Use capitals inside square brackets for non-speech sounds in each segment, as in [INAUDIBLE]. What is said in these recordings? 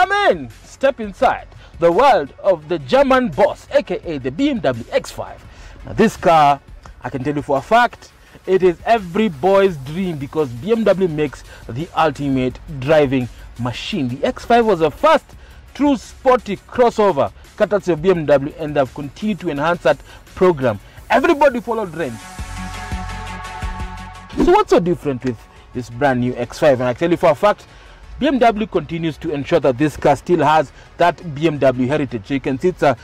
Come in, step inside the world of the German boss, aka the BMW X5. Now, this car, I can tell you for a fact, it is every boy's dream because BMW makes the ultimate driving machine. The X5 was the first true sporty crossover courtesy of BMW, and they've continued to enhance that program. Everybody followed trends. So, what's so different with this brand new X5? And I tell you for a fact, BMW continues to ensure that this car still has that BMW heritage. You can see it's a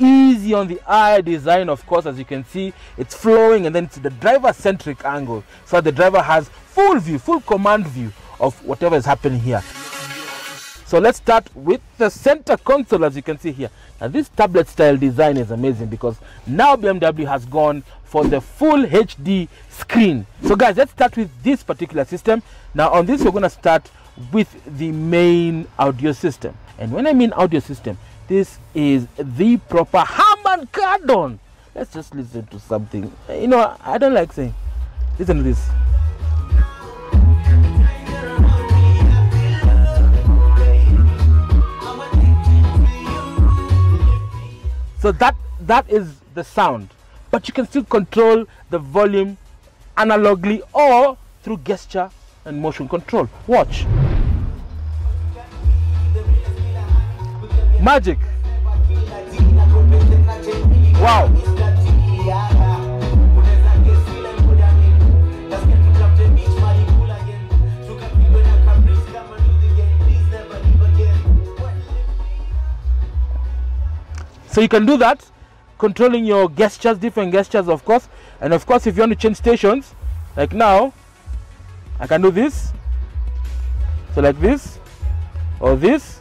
easy on the eye design, of course, as you can see, it's flowing and then it's the driver centric angle. So the driver has full view, full command view of whatever is happening here. So let's start with the center console as you can see here. Now this tablet style design is amazing because now BMW has gone for the full HD screen. So guys, let's start with this particular system. Now on this we're going to start with the main audio system. And when I mean audio system, this is the proper Harman Kardon. Let's just listen to something. You know, I don't like saying. Listen to this. So that that is the sound, but you can still control the volume analogically or through gesture and motion control. Watch. Magic. Wow. So you can do that, controlling your gestures, different gestures, of course. And of course, if you want to change stations, like now, I can do this. So like this, or this,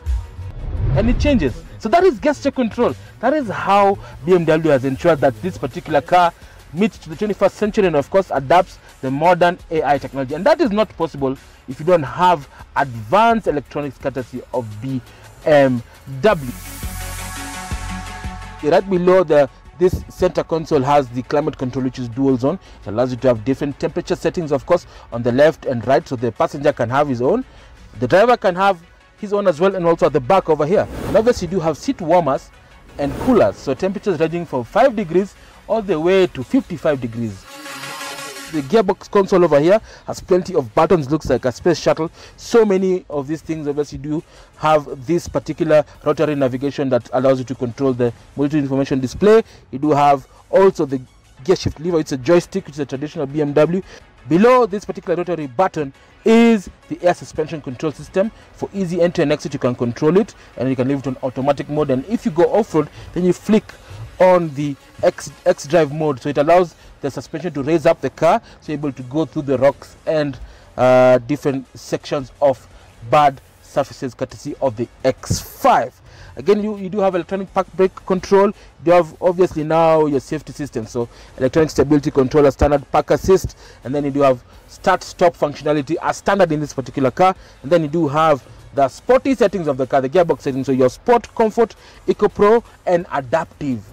and it changes. So that is gesture control. That is how BMW has ensured that this particular car meets the 21st century and of course adapts the modern AI technology. And that is not possible if you don't have advanced electronics courtesy of BMW. Right below the this center console has the climate control which is dual zone it allows you to have different temperature settings of course on the left and right so the passenger can have his own. The driver can have his own as well and also at the back over here. And obviously you do have seat warmers and coolers so temperatures ranging from 5 degrees all the way to 55 degrees the gearbox console over here has plenty of buttons looks like a space shuttle. So many of these things obviously do have this particular rotary navigation that allows you to control the multi information display. You do have also the gear shift lever. It's a joystick it's a traditional bmw below this particular rotary button is the air suspension control system. For easy entry and exit you can control it and you can leave it on automatic mode. And if you go off-road then you flick on the X, X drive mode. So it allows the suspension to raise up the car so able to go through the rocks and uh, different sections of bad surfaces courtesy of the X5 again you, you do have electronic park brake control. You have obviously now your safety system. So electronic stability control as standard park assist and then you do have start stop functionality as standard in this particular car. And then you do have the sporty settings of the car the gearbox settings so your sport comfort eco pro and adaptive.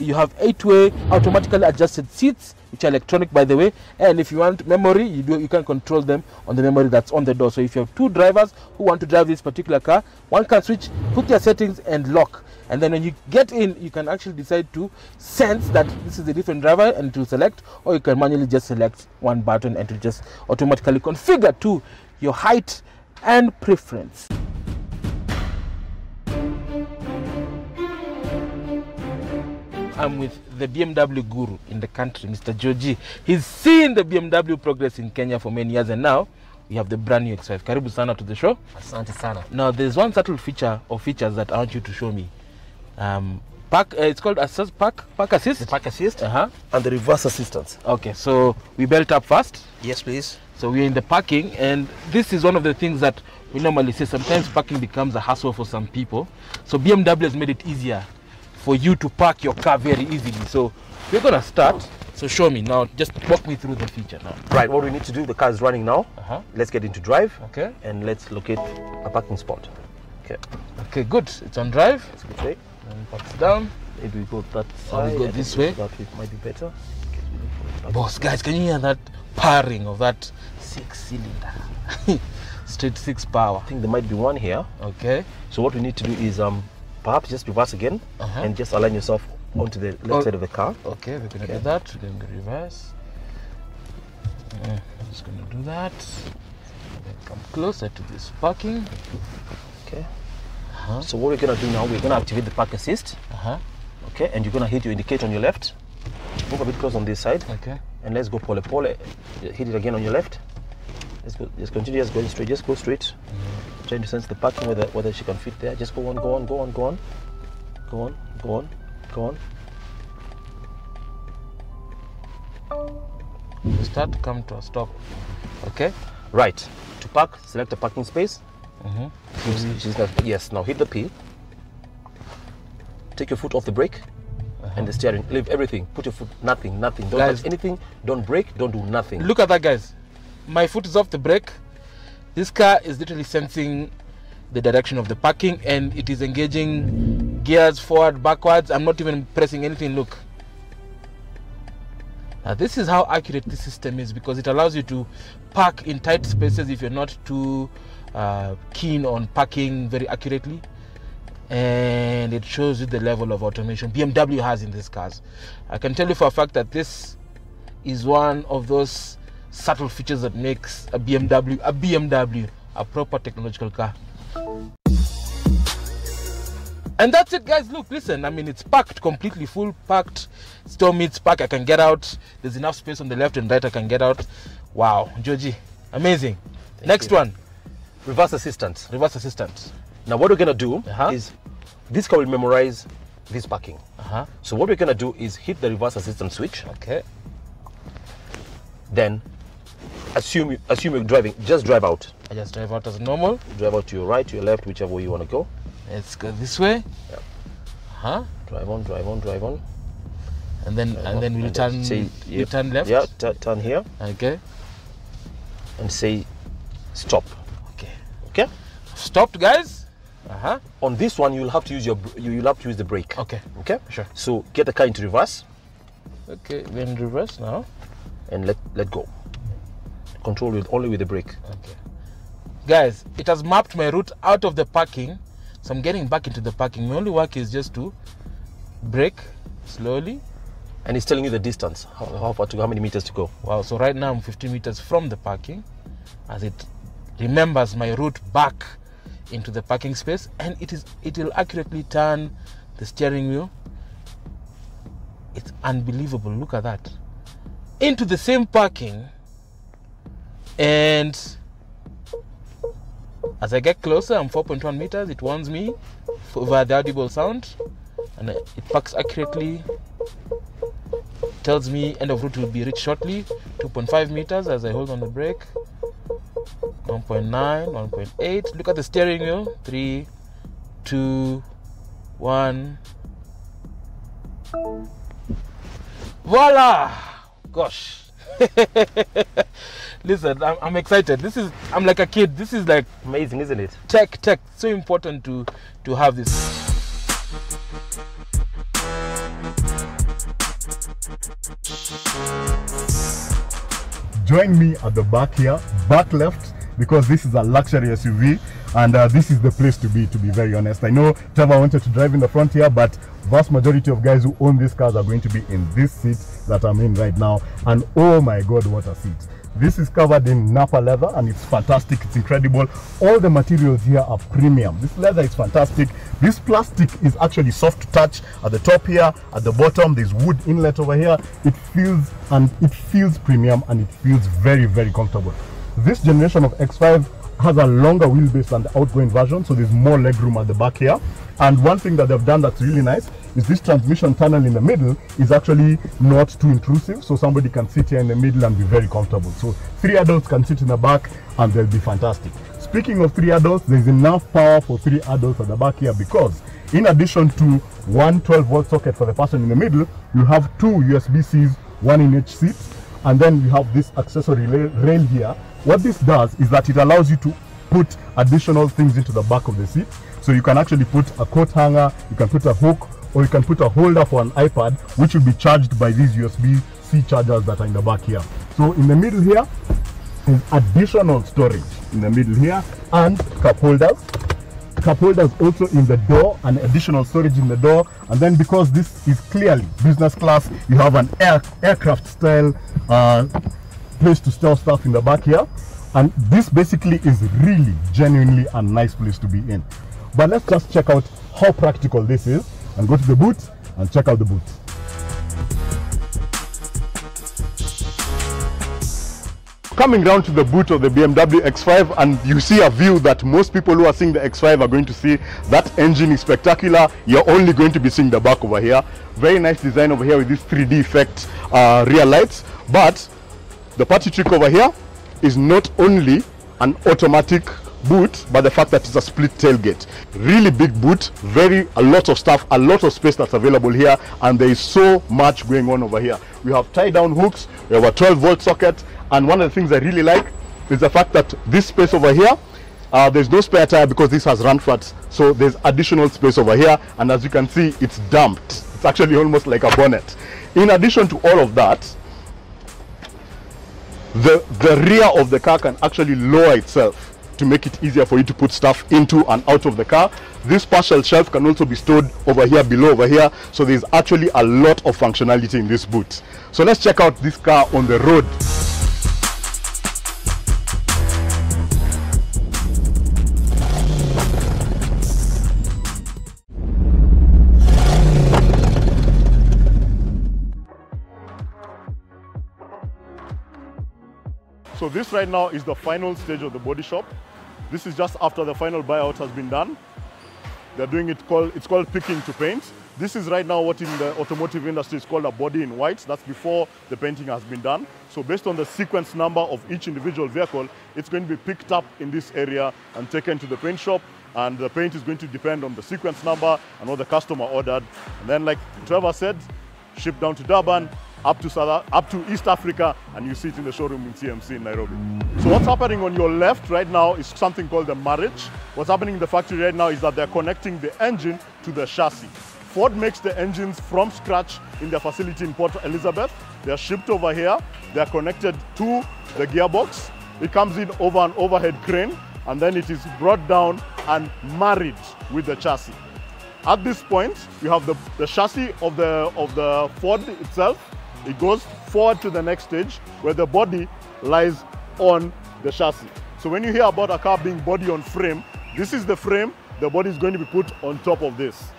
You have eight-way automatically adjusted seats which are electronic by the way and if you want memory you do you can control them on the memory that's on the door. So if you have two drivers who want to drive this particular car one can switch put their settings and lock. And then when you get in you can actually decide to sense that this is a different driver and to select or you can manually just select one button and to just automatically configure to your height and preference I'm with the BMW guru in the country, Mr. Joji. He's seen the BMW progress in Kenya for many years, and now we have the brand new X5. Karibu sana to the show. Asante sana. Now, there's one subtle feature or features that I want you to show me. Um, park, uh, it's called assist, park, park assist. The park assist Uh-huh. and the reverse assistance. Okay, so we belt up first. Yes, please. So we're in the parking, and this is one of the things that we normally say. Sometimes parking becomes a hassle for some people. So BMW has made it easier for you to park your car very easily. So we're gonna start. So show me now. Just walk me through the feature now. Right, what we need to do, the car is running now. Uh-huh. Let's get into drive Okay. and let's locate a parking spot. Okay, Okay, good. It's on drive. let's way. And parks down. Maybe we go that side. we go I this way? That way might be better. Okay, we look for the parking Boss, guys, can you hear that purring of that six cylinder? [LAUGHS] Straight six power. I think there might be one here. Okay. So what we need to do is um, perhaps just reverse again Uh-huh. and just align yourself onto the left Oh. side of the car. Okay, we're gonna Okay. do that. We're gonna reverse. Uh, I'm just gonna do that. Then come closer to this parking. Okay. Uh-huh. So what we're gonna do now, we're gonna activate the park assist. Uh-huh. Okay, and you're gonna hit your indicator on your left. Move a bit close on this side, Okay. And let's go pole pole. Hit it again on your left. Let's go. Just continue. Just going straight. Just go straight. Trying to sense the parking whether whether she can fit there. Just go on, go on, go on, go on, go on, go on, go on. We start to come to a stop. Okay. Right. To park, select a parking space. Mhm. She's, she's not, yes. Now hit the P. Take your foot off the brake and the steering. Leave everything. Put your foot. Nothing. Nothing. Don't Guys. touch anything. Don't brake. Don't do nothing. Look at that, guys. My foot is off the brake. This car is literally sensing the direction of the parking and it is engaging gears forward, backwards. I'm not even pressing anything. Look. Now, this is how accurate this system is because it allows you to park in tight spaces if you're not too uh, keen on parking very accurately. And it shows you the level of automation BMW has in these cars. I can tell you for a fact that this is one of those subtle features that makes a BMW a BMW a proper technological car. And that's it, guys. Look, listen. I mean, it's packed, completely full, packed. Still meets park. I can get out. There's enough space on the left and right. I can get out. Wow, Georgie, amazing. Next you. one, Reverse assistant. reverse assistant. Now what we're gonna do Uh-huh. is this car will memorize this parking. Uh huh. So what we're gonna do is hit the reverse assistant switch. Okay. Then assume you, assume you're driving. Just drive out. I just drive out as normal. Drive out to your right, to your left, whichever way you want to go. Let's go this way. Yep. Huh? Drive on, drive on, drive on. And then and then we'll And turn. say- we yep. turn left. Yeah, turn here Okay. and say stop. Okay. Okay. Stopped, guys. Uh huh. On this one, you'll have to use your you- you'll have to use the brake. Okay. Okay. Sure. So get the car into reverse Okay. we're in reverse now. and let let go. Control with only with the brake. Okay. Guys, it has mapped my route out of the parking. So I'm getting back into the parking. My only work is just to brake slowly. And it's telling you the distance, how, how far to go, how many meters to go. Wow, so right now I'm 50 meters from the parking as it remembers my route back into the parking space and it is it will accurately turn the steering wheel. It's unbelievable. Look at that. Into the same parking and as I get closer, I'm 4.1 meters. It warns me over the audible sound, and it parks accurately. Tells me end of route will be reached shortly. 2.5 meters as I hold on the brake. 1.9, 1.8. Look at the steering wheel. Three, two, one. Voila! Gosh. [LAUGHS] Listen, I'm, I'm excited. This is I'm like a kid. This is like Amazing, isn't it? tech tech so important to to have this join me at the back here, back left, because this is a luxury SUV and uh, this is the place to be, to be very honest. I know Trevor wanted to drive in the front here, but vast majority of guys who own these cars are going to be in this seat that I'm in right now. And oh my God, what a seat. This is covered in Nappa leather and it's fantastic. It's incredible. All the materials here are premium. This leather is fantastic. This plastic is actually soft to touch at the top here, at the bottom. There's wood inlet over here. It feels and it feels premium and it feels very, very comfortable. This generation of X5 has a longer wheelbase than the outgoing version, so there's more legroom at the back here. And one thing that they've done that's really nice is this transmission tunnel in the middle is actually not too intrusive, so somebody can sit here in the middle and be very comfortable. So three adults can sit in the back and they'll be fantastic. Speaking of three adults, there's enough power for three adults at the back here because in addition to one 12 volt socket for the person in the middle, you have two USB-Cs, one in each seat, and then you have this accessory rail rail here. What this does is that it allows you to put additional things into the back of the seat. So you can actually put a coat hanger, you can put a hook, or you can put a holder for an iPad, which will be charged by these USB-C chargers that are in the back here. So in the middle here is additional storage in the middle here and cup holders. Cup holders also in the door and additional storage in the door. And then because this is clearly business class, you have an air, aircraft style uh, place to store stuff in the back here. And this basically is really genuinely a nice place to be in. But let's just check out how practical this is and go to the boot and check out the boot. Coming down to the boot of the BMW X5 and you see a view that most people who are seeing the X5 are going to see. That engine is spectacular. You're only going to be seeing the back over here. Very nice design over here with this 3D effect uh, rear lights. But the party trick over here is not only an automatic boot but the fact that it's a split tailgate. Really big boot very a lot of stuff a lot of space that's available here and there is so much going on over here. We have tie down hooks we have a 12 volt socket and one of the things i really like is the fact that this space over here uh, there's no spare tire because this has run flats so there's additional space over here and as you can see it's damped. It's actually almost like a bonnet. In addition to all of that the the rear of the car can actually lower itself to make it easier for you to put stuff into and out of the car. This partial shelf can also be stored over here below over here. So there's actually a lot of functionality in this boot. So let's check out this car on the road So this right now is the final stage of the body shop. This is just after the final buyout has been done. They're doing it called, it's called picking to paint. This is right now what in the automotive industry is called a body in white. That's before the painting has been done. So based on the sequence number of each individual vehicle, it's going to be picked up in this area and taken to the paint shop. And the paint is going to depend on the sequence number and what the customer ordered. And then like Trevor said, shipped down to Durban, up to South, up to East Africa, and you see it in the showroom in CMC in Nairobi. So what's happening on your left right now is something called the marriage. What's happening in the factory right now is that they're connecting the engine to the chassis. Ford makes the engines from scratch in their facility in Port Elizabeth. They're shipped over here. They're connected to the gearbox. It comes in over an overhead crane, and then it is brought down and married with the chassis. At this point, you have the, the chassis of the, of the Ford itself. It goes forward to the next stage where the body lies on the chassis. So when you hear about a car being body on frame, this is the frame, the body is going to be put on top of this.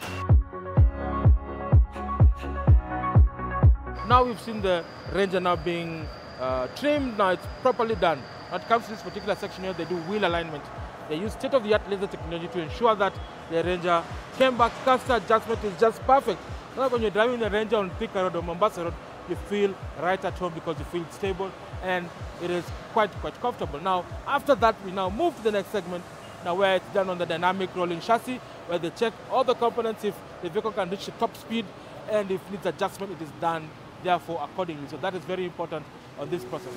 Now we've seen the Ranger now being uh, trimmed, now it's properly done. When it comes to this particular section here, they do wheel alignment. They use state-of-the-art laser technology to ensure that the Ranger camber caster adjustment is just perfect. Now when you're driving the Ranger on Thika Road or Mombasa Road, you feel right at home because you feel stable and it is quite, quite comfortable. Now, after that, we now move to the next segment, now where it's done on the dynamic rolling chassis, where they check all the components if the vehicle can reach the top speed and if needs adjustment, it is done therefore accordingly. So that is very important on this process.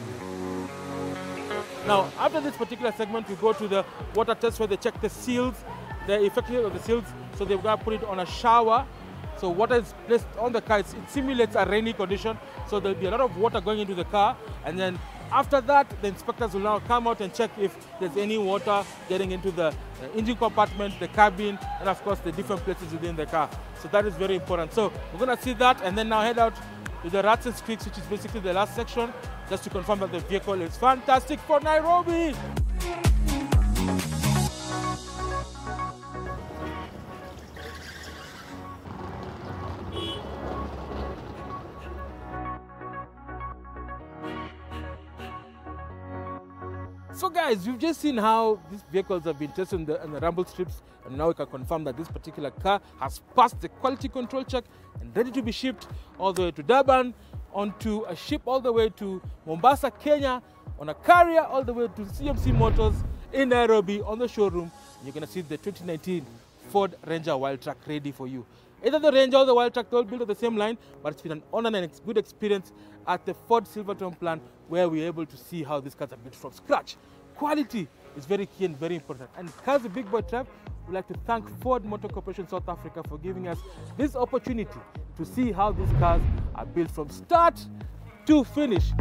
Now, after this particular segment, we go to the water test where they check the seals, the effectiveness of the seals. So they've got to put it on a shower. So water is placed on the car. It simulates a rainy condition. So there'll be a lot of water going into the car. And then after that, the inspectors will now come out and check if there's any water getting into the uh, engine compartment, the cabin, and of course the different places within the car. So that is very important. So we're going to see that and then now head out to the Rats and Squeaks, which is basically the last section, just to confirm that the vehicle is fantastic for Nairobi. So guys, you've just seen how these vehicles have been tested on the, on the rumble strips and now we can confirm that this particular car has passed the quality control check and ready to be shipped all the way to Durban, onto a ship all the way to Mombasa, Kenya, on a carrier all the way to CMC Motors in Nairobi on the showroom. You're gonna see the 2019 Ford Ranger Wildtrak ready for you. Either the Ranger or the Wildtrak, they all built on the same line, but it's been an honor and a good experience at the Ford Silverton plant where we're able to see how these cars are built from scratch. Quality is very key and very important. And a Big Boy Trev, we'd like to thank Ford Motor Corporation South Africa for giving us this opportunity to see how these cars are built from start to finish.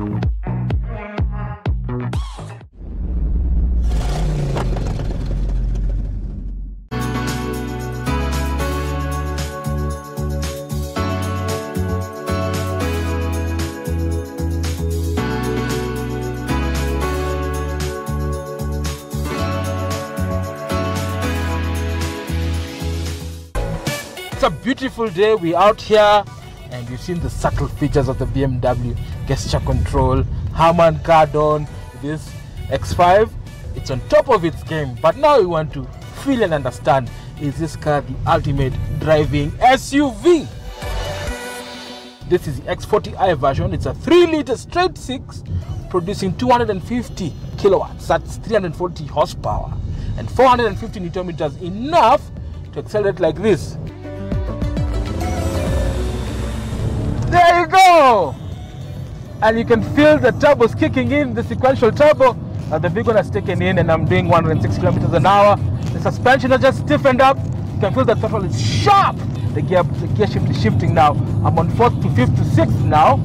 Beautiful day. We're out here and you've seen the subtle features of the BMW gesture control, Harman Kardon, this X5. It's on top of its game, but now we want to feel and understand is this car the ultimate driving SUV? This is the X40i version. It's a 3 liter straight 6 producing 250 kilowatts. That's 340 horsepower and 450 newton meters enough to accelerate like this. And you can feel the turbos kicking in, the sequential turbo. Uh, the big one has taken in and I'm doing 106 kilometers an hour. The suspension has just stiffened up. You can feel the throttle is sharp. The gear, the gear shift is shifting now. I'm on fourth to fifth to sixth now.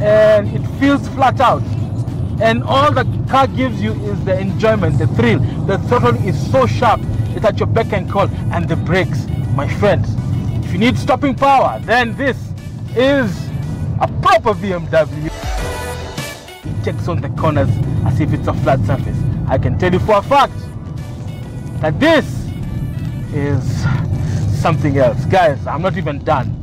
And it feels flat out. And all the car gives you is the enjoyment, the thrill. The throttle is so sharp, it's at your beck and call. And the brakes, my friends. If you need stopping power, then this is a proper BMW. It checks on the corners as if it's a flat surface. I can tell you for a fact that this is something else. Guys, I'm not even done.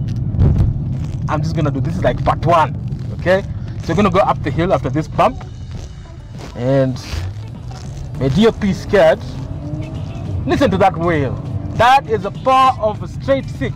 I'm just gonna do this is like part one. Okay? So we're gonna go up the hill after this bump. And may be scared. Listen to that wail. That is a power of a straight six.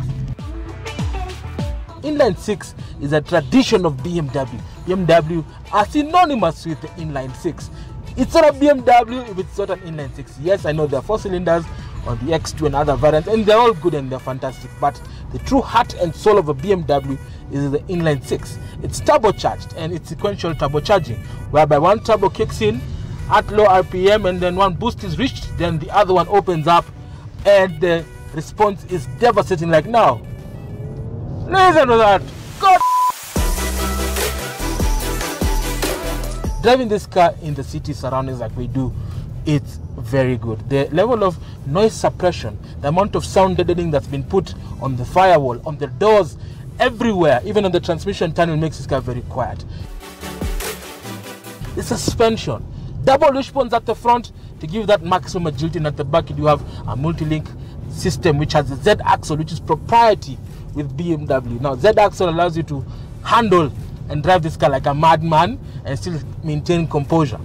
Inline six is a tradition of BMW. BMW are synonymous with the inline six. It's not a BMW if it's not an inline six. Yes, I know there are four cylinders on the X2 and other variants, and they're all good and they're fantastic. But the true heart and soul of a BMW is the inline six. It's turbocharged and it's sequential turbocharging, whereby one turbo kicks in at low RPM and then one boost is reached, then the other one opens up, and the response is devastating. Like now, listen to that. God. Driving this car in the city surroundings like we do, it's very good. The level of noise suppression, the amount of sound deadening that's been put on the firewall, on the doors, everywhere, even on the transmission tunnel, makes this car very quiet. The suspension, double wishbones at the front to give that maximum agility, and at the back you have a multi-link system which has a Z axle, which is propriety with BMW. Now, Z axle allows you to handle and drive this car like a madman and still maintain composure.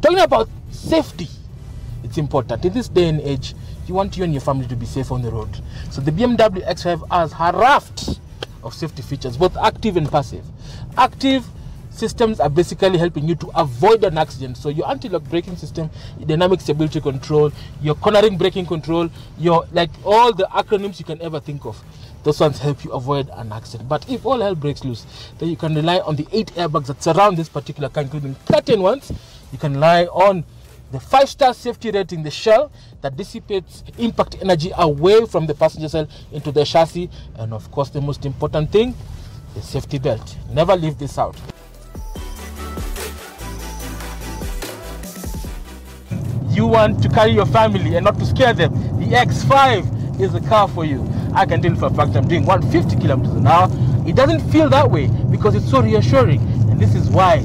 Talking about safety, it's important. In this day and age, you want you and your family to be safe on the road. So the BMW X5 has a raft of safety features, both active and passive. Active systems are basically helping you to avoid an accident. So your anti-lock braking system, dynamic stability control, your cornering braking control, your like all the acronyms you can ever think of. Those ones help you avoid an accident. But if all hell breaks loose, then you can rely on the eight airbags that surround this particular car, including curtain ones. You can rely on the five-star safety rating, the shell that dissipates impact energy away from the passenger cell into the chassis, and of course, the most important thing, the safety belt. Never leave this out. You want to carry your family and not to scare them. The X5 is the car for you. I can tell for a fact I'm doing 150 kilometers an hour. It doesn't feel that way because it's so reassuring, and this is why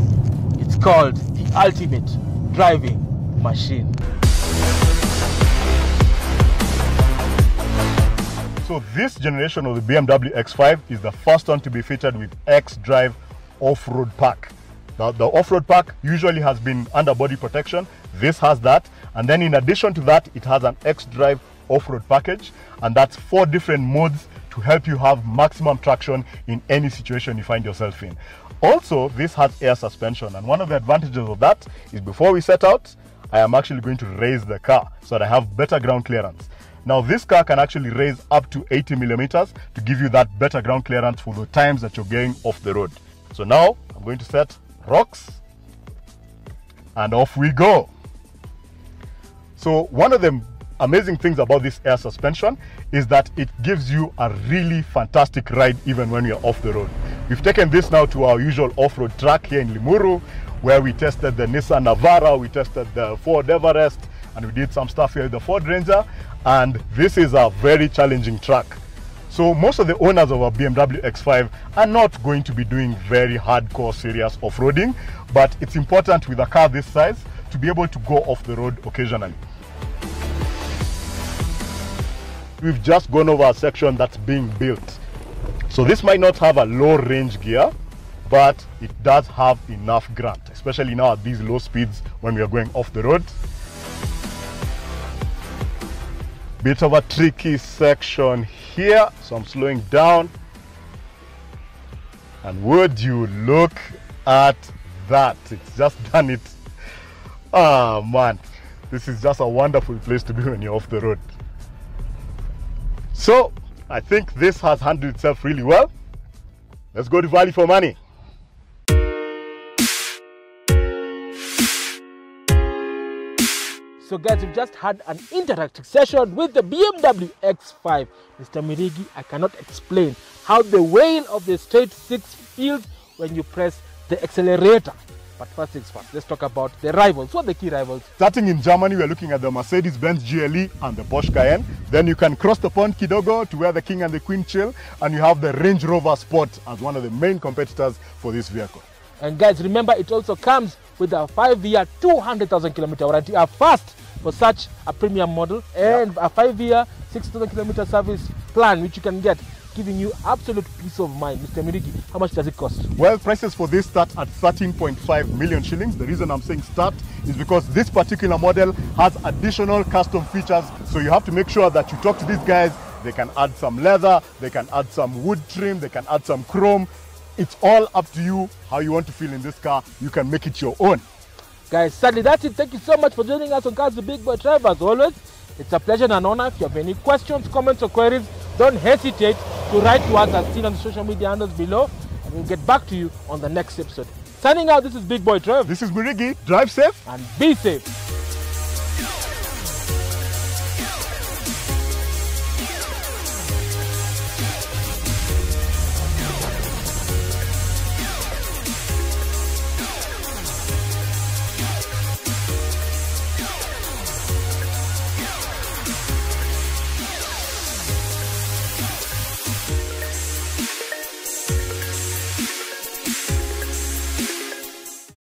it's called the ultimate driving machine. So this generation of the BMW X5 is the first one to be fitted with X-Drive off-road pack. Now the off-road pack usually has been underbody protection. This has that. And then in addition to that, it has an X-Drive off-road package. And that's four different modes to help you have maximum traction in any situation you find yourself in. Also, this has air suspension. And one of the advantages of that is before we set out, I am actually going to raise the car so that I have better ground clearance. Now this car can actually raise up to 80 millimeters to give you that better ground clearance for the times that you're going off the road. So now I'm going to set rocks and off we go. So one of the amazing things about this air suspension is that it gives you a really fantastic ride even when you're off the road. We've taken this now to our usual off-road track here in Limuru where we tested the Nissan Navara, we tested the Ford Everest, and we did some stuff here with the Ford Ranger. And this is a very challenging track. So most of the owners of a BMW X5 are not going to be doing very hardcore serious off-roading, but it's important with a car this size to be able to go off the road occasionally. We've just gone over a section that's being built. So this might not have a low range gear, but it does have enough grunt, especially now at these low speeds when we are going off the road. Bit of a tricky section here, so I'm slowing down. And would you look at that? It's just [LAUGHS] done it. Ah, man. This is just a wonderful place to be when you're off the road. So, I think this has handled itself really well. Let's go to Valley for money. So guys, we've just had an interactive session with the BMW X5. Mr. Mwirigi, I cannot explain how the wail of the straight six feels when you press the accelerator. But first things first, let's talk about the rivals. What are the key rivals? Starting in Germany, we're looking at the Mercedes-Benz GLE and the Porsche Cayenne. Then you can cross the pond Kidogo to where the King and the Queen chill, and you have the Range Rover Sport as one of the main competitors for this vehicle. And guys, remember it also comes with a five-year, 200,000 kilometer warranty. A fast for such a premium model and a five-year, 6,000 kilometer service plan, which you can get, giving you absolute peace of mind. Mr. Mwirigi, how much does it cost? Well, prices for this start at 13.5 million shillings. The reason I'm saying start is because this particular model has additional custom features. So you have to make sure that you talk to these guys. They can add some leather, they can add some wood trim, they can add some chrome. It's all up to you how you want to feel in this car. You can make it your own. Guys, sadly, that's it. Thank you so much for joining us on Cars the Big Boy Trev. As always, it's a pleasure and an honor. If you have any questions, comments, or queries, don't hesitate to write to us as seen on the social media handles below, and we'll get back to you on the next episode. Signing out, this is Big Boy Trev, This is Mwirigi. Drive safe. and be safe.